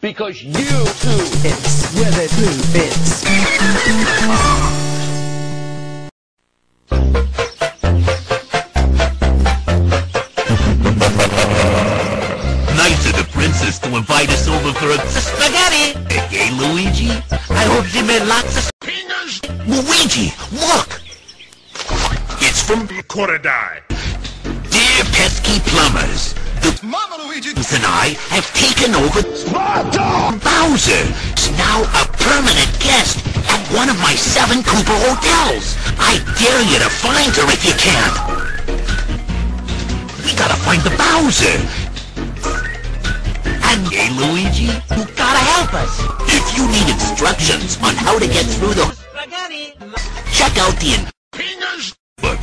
because you too. It's where the truth is. Nice of the princess to invite us over for a spaghetti. Hey, Luigi. I hope she made lots of fingers. Luigi, look. It's from Korodai. Dear Pesky Plumbers. The Mama Luigi. and I have taken over Sparta! Bowser is now a permanent guest at one of my seven Cooper hotels. I dare you to find her if you can. We gotta find the Bowser. And hey, Luigi, you gotta help us. If you need instructions on how to get through the spaghetti, check out the Fingers book